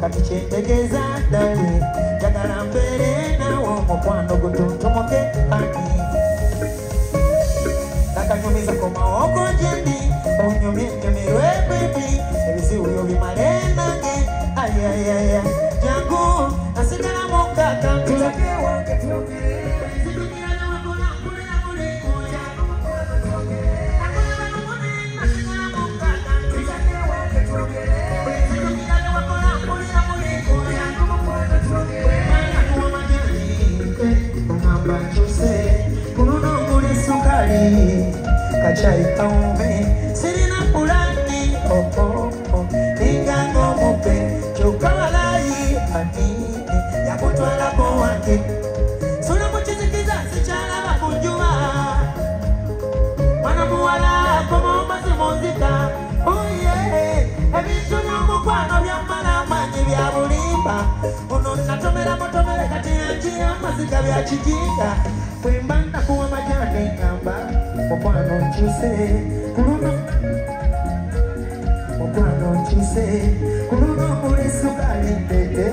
katukyentegeza ddali njagala mbeere naawe omukwano gutuntumoke ani nakanyumiza komawo gojendi onyumye nyumirwe bwebi ebizibu byobimale nange ayayaya kachai kaume sirina pulani oh, oh, oh. ingango mupe kyokawalayi anini yakutwalako wange sula mukizikiza sikyalaba kunjuba mwana muwala komaomazi munzika oye ebintu byomukwano byamala amanyi bya bulimba. Ono natomera mutomere kati yanjiya amaziga bya kijinga bwemba nakuwa majani ngamba mukwano nkyuse kuluno mukwano nkyuse kuluno muli sukali ndete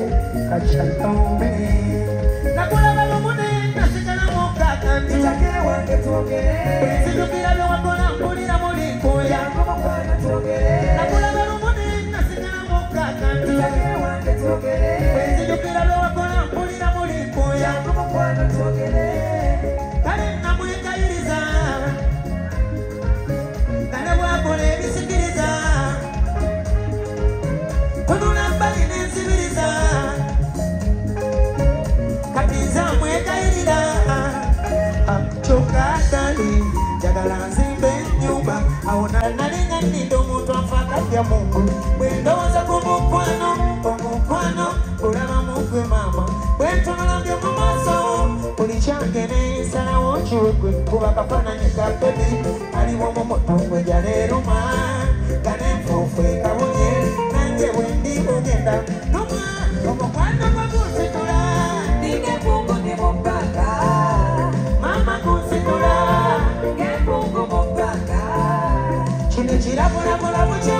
kachatome nakulaba lumune nasigala mukaka ntitage wange twogere nzijukira kyokatali njagala nzimbe ennyumba awo nalinga nninda omuntu anfaakatya mungu bwe ndowooza ku mukwano omukwano olaba mugwe maama bwe ntunulambye mu maaso buli kyange nensalawo kiwegwe kuba kafaananyi ka bebi aliwo mu mutungwe kino kirabulabulabu gye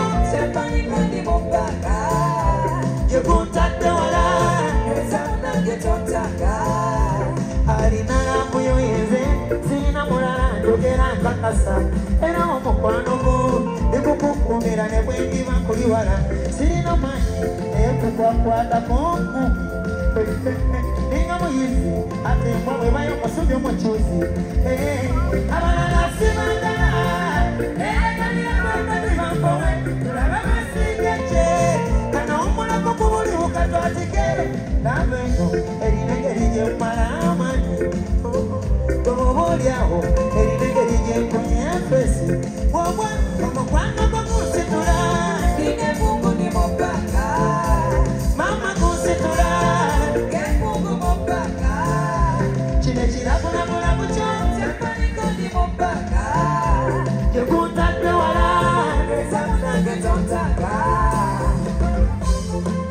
omukwano gwo ekukukumira ne bwendiba kuli wala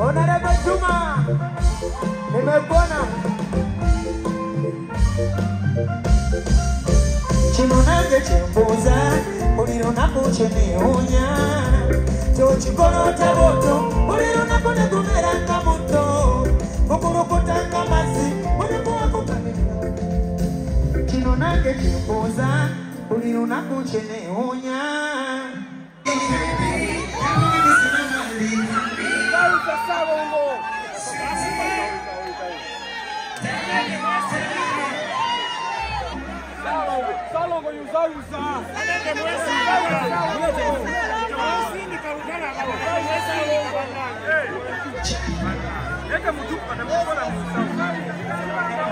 onarebe juma nimekuona kino nange kyembuuza buli lunaku kyeneewuunya kyokikoloota boto buli lunaku ne gumera nga muto gukulukuta nga mazzi mulikuwakukanira kino nange kyembuuza buli lunaku Salo kwa yuza yuza. Yeke mutu kana mwana musa.